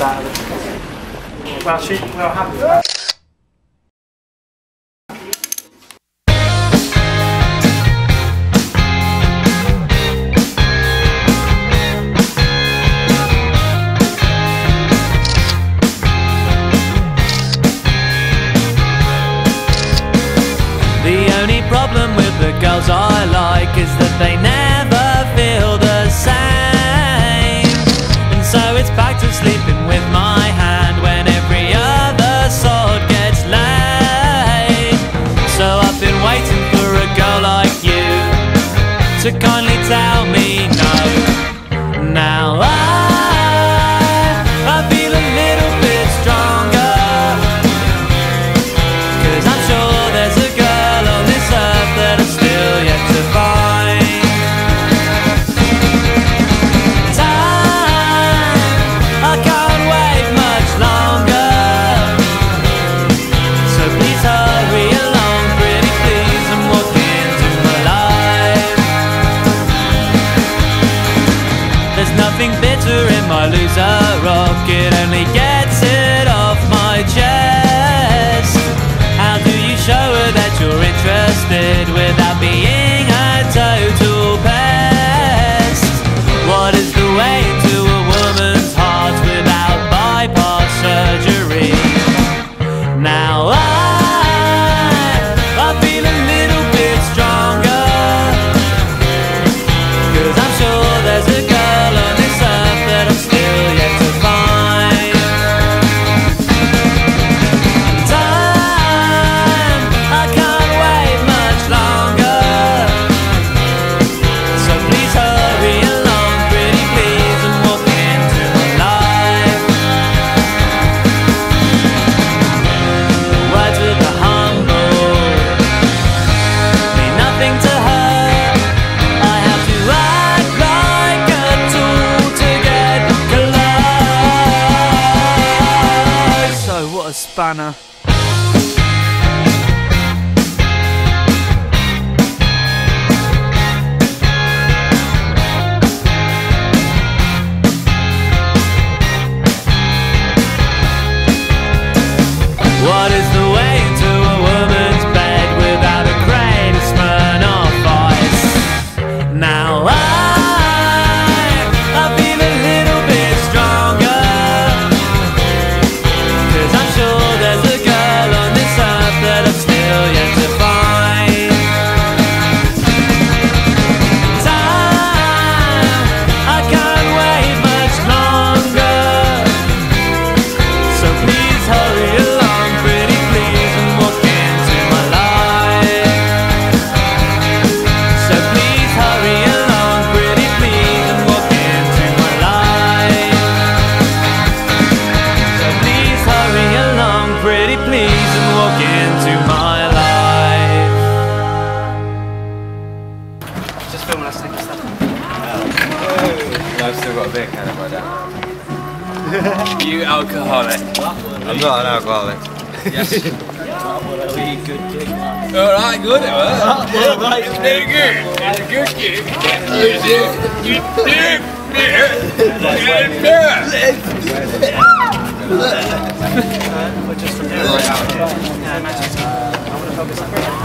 Well, she, well, happy. The only problem with the girls I like is that they never to kindly tell me loser Astana. Please, and walk into my life. Just filming us taking stuff. I've still got a beer can in my dad. you alcoholic. I'm not an alcoholic. yes. Alright, good. Oh, it's very good. It's a good gig. It's a good gig. my magic. I want to focus on her.